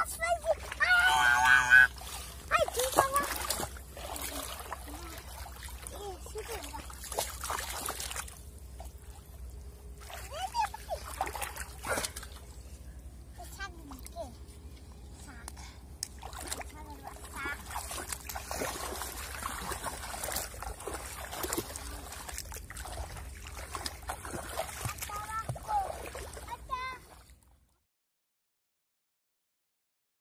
That's my